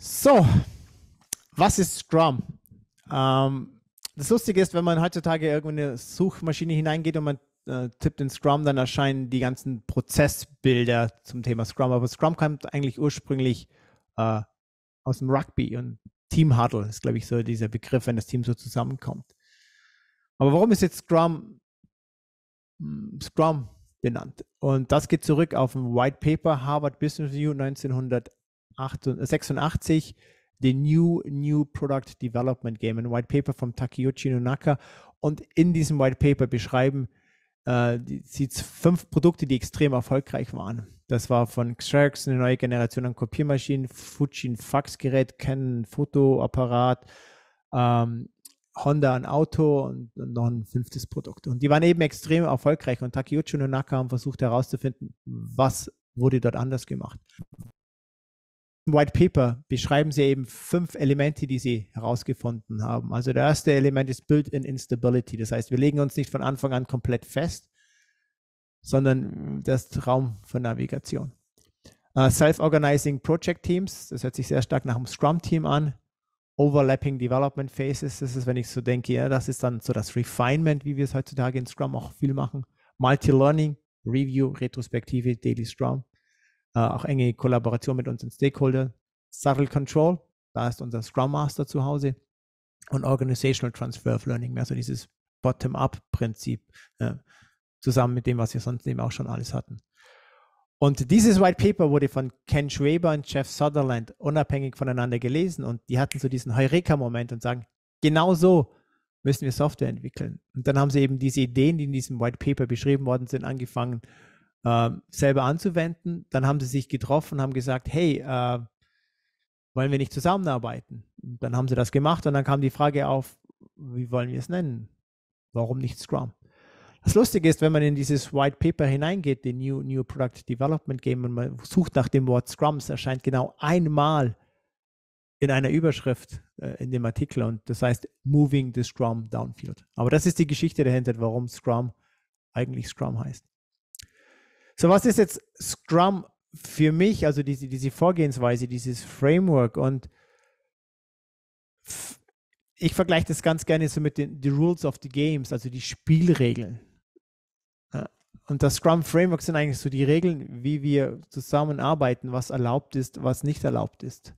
So, was ist Scrum? Ähm, das Lustige ist, wenn man heutzutage irgendwo in eine Suchmaschine hineingeht und man äh, tippt in Scrum, dann erscheinen die ganzen Prozessbilder zum Thema Scrum. Aber Scrum kommt eigentlich ursprünglich äh, aus dem Rugby und Team Huddle ist, glaube ich, so dieser Begriff, wenn das Team so zusammenkommt. Aber warum ist jetzt Scrum hm, Scrum benannt? Und das geht zurück auf ein White Paper Harvard Business Review 1986, The New New Product Development Game, ein White Paper von Takeuchi Nonaka. Und in diesem White Paper beschreiben äh, sie fünf Produkte, die extrem erfolgreich waren. Das war von Xerox eine neue Generation an Kopiermaschinen, Fuji ein Faxgerät, Canon Fotoapparat, ähm, Honda ein Auto und noch ein fünftes Produkt. Und die waren eben extrem erfolgreich und Takeuchi und Naka haben versucht herauszufinden, was wurde dort anders gemacht. White Paper beschreiben sie eben fünf Elemente, die sie herausgefunden haben. Also der erste Element ist Built-in Instability. Das heißt, wir legen uns nicht von Anfang an komplett fest, sondern das Raum für Navigation. Uh, Self-Organizing Project Teams, das hört sich sehr stark nach einem Scrum-Team an. Overlapping Development Phases, das ist, wenn ich so denke, ja, das ist dann so das Refinement, wie wir es heutzutage in Scrum auch viel machen. Multi-Learning, Review, Retrospektive, Daily Scrum. Uh, auch enge Kollaboration mit unseren Stakeholdern. Subtle Control, da ist unser Scrum Master zu Hause. Und Organizational Transfer of Learning, mehr so dieses Bottom-up-Prinzip, äh, zusammen mit dem, was wir sonst eben auch schon alles hatten. Und dieses White Paper wurde von Ken Schwaber und Jeff Sutherland unabhängig voneinander gelesen und die hatten so diesen Heureka-Moment und sagen, genau so müssen wir Software entwickeln. Und dann haben sie eben diese Ideen, die in diesem White Paper beschrieben worden sind, angefangen äh, selber anzuwenden. Dann haben sie sich getroffen und haben gesagt, hey, äh, wollen wir nicht zusammenarbeiten? Dann haben sie das gemacht und dann kam die Frage auf, wie wollen wir es nennen? Warum nicht Scrum? Das Lustige ist, wenn man in dieses White Paper hineingeht, den New, New Product Development Game, und man sucht nach dem Wort Scrum, es erscheint genau einmal in einer Überschrift äh, in dem Artikel und das heißt Moving the Scrum Downfield. Aber das ist die Geschichte dahinter, warum Scrum eigentlich Scrum heißt. So, was ist jetzt Scrum für mich, also diese, diese Vorgehensweise, dieses Framework und ich vergleiche das ganz gerne so mit den Rules of the Games, also die Spielregeln. Und das Scrum Framework sind eigentlich so die Regeln, wie wir zusammenarbeiten, was erlaubt ist, was nicht erlaubt ist.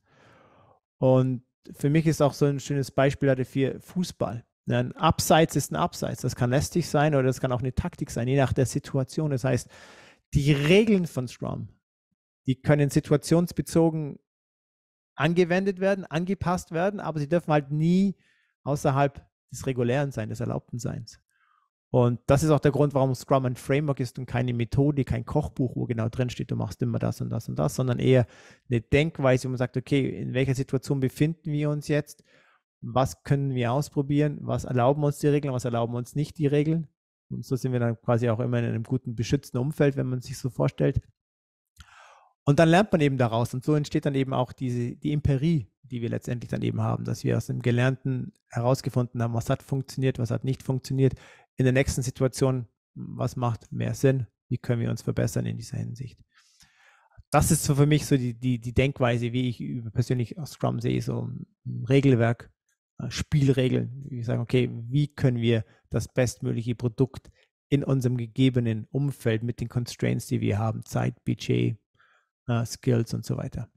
Und für mich ist auch so ein schönes Beispiel dafür Fußball. Ein Abseits ist ein Abseits. Das kann lästig sein oder das kann auch eine Taktik sein, je nach der Situation. Das heißt, die Regeln von Scrum, die können situationsbezogen angewendet werden, angepasst werden, aber sie dürfen halt nie außerhalb des regulären sein, des erlaubten Seins. Und das ist auch der Grund, warum Scrum ein Framework ist und keine Methode, kein Kochbuch, wo genau drin steht, du machst immer das und das und das, sondern eher eine Denkweise, wo man sagt, okay, in welcher Situation befinden wir uns jetzt? Was können wir ausprobieren? Was erlauben uns die Regeln? Was erlauben uns nicht die Regeln? Und so sind wir dann quasi auch immer in einem guten, beschützten Umfeld, wenn man sich so vorstellt. Und dann lernt man eben daraus. Und so entsteht dann eben auch diese, die Empirie, die wir letztendlich dann eben haben, dass wir aus dem Gelernten herausgefunden haben, was hat funktioniert, was hat nicht funktioniert, in der nächsten Situation, was macht mehr Sinn, wie können wir uns verbessern in dieser Hinsicht. Das ist so für mich so die, die, die Denkweise, wie ich persönlich aus Scrum sehe, so ein Regelwerk, Spielregeln. Wir sagen, okay, wie können wir das bestmögliche Produkt in unserem gegebenen Umfeld mit den Constraints, die wir haben, Zeit, Budget, uh, Skills und so weiter.